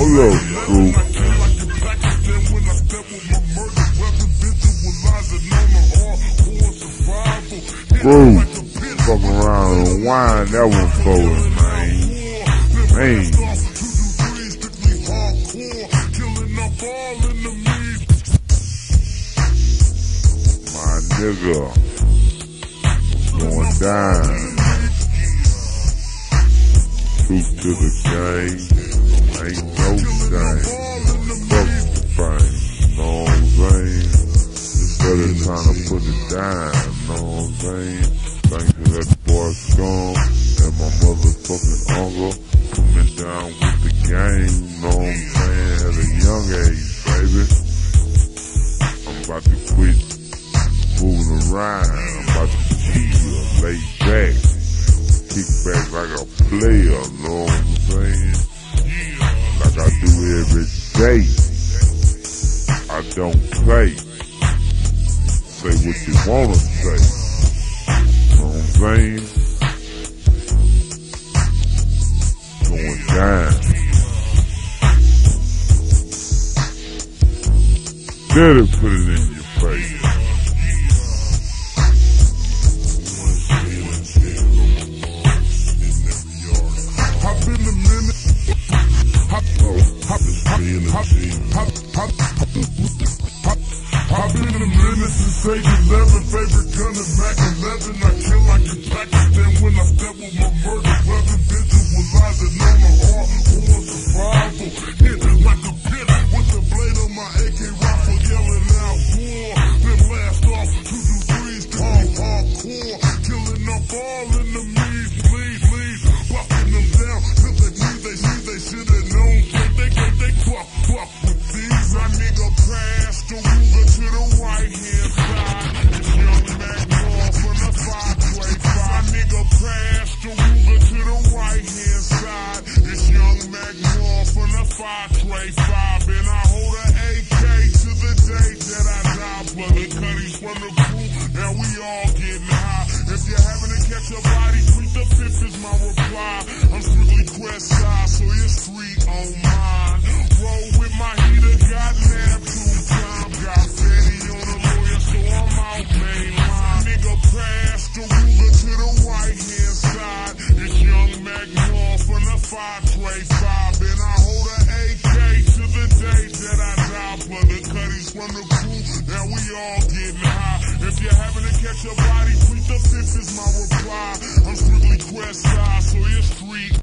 Scoop. Bro, around and wine that one forward, man. Man. My nigga. Going down. Truth to the game. Ain't no shame. Fuck the fame. Know what I'm saying? Instead of trying to put it down. Know what I'm saying? Thanks to that boy Scum and my motherfucking uncle. Me down with the game. Know what I'm saying? At a young age, baby. I'm about to quit moving around. I'm about to chill, lay back, kick back like a player, know what I'm saying? Every day. I don't play. Say what you wanna say. Know what I'm saying? Going down. Better put it in your face. Hop in a minute since age 11. Favorite gun is Mac 11. I kill like a Pakistan when I step with my murder five way five. And I hold a AK to the day that I die. Plugging cutties from the crew. Now we all getting high. If you're having to catch a body, tweet the fifth is my reply. I'm strictly quest side, so you're street on mine. Roll Mac Mall from the five. And I hold a AK to the day that I die. Plug the cutties from the crew, now we all getting high. If you're having to catch a body, tweet the fifth is my reply. I'm strictly quest side, so you're street